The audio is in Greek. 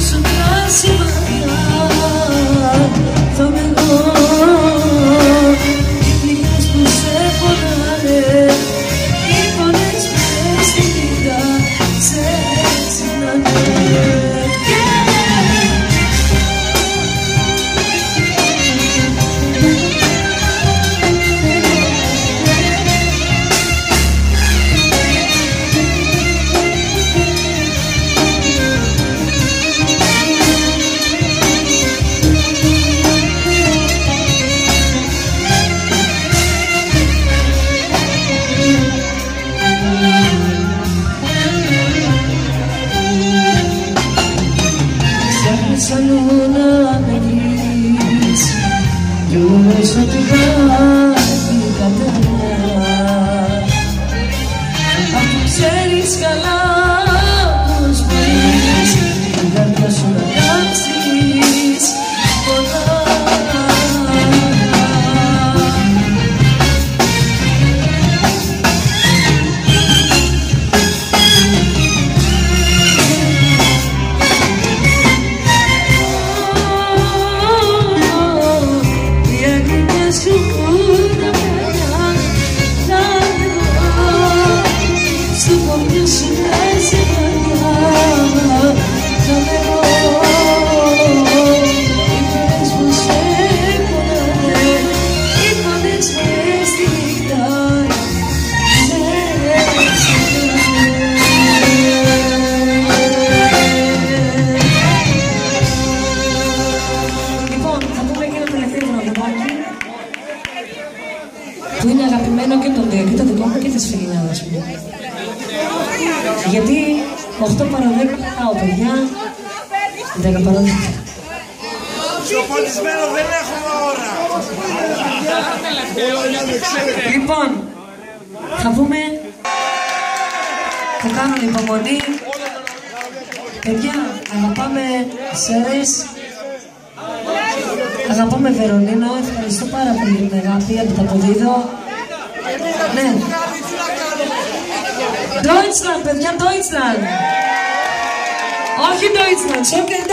impossible. Salud. Που είναι αγαπημένο και των δύο, και το δικό μου και της φιλινάδας μου. Γιατί 8 παρα 10 πάω, παιδιά. 10 παρα 10. Στο πολιτισμένο δεν έχουμε ώρα. Λοιπόν, θα πούμε, θα κάνουν υπομονή. Παιδιά, αγαπάμε Σέρες, αγαπάμε Βερολίνο, ευχαριστώ πάρα πολύ για την αγάπη, από τα αποδίδω. Ναι. Deutschland, παιδιά, Deutschland. Όχι Deutschland, Schocken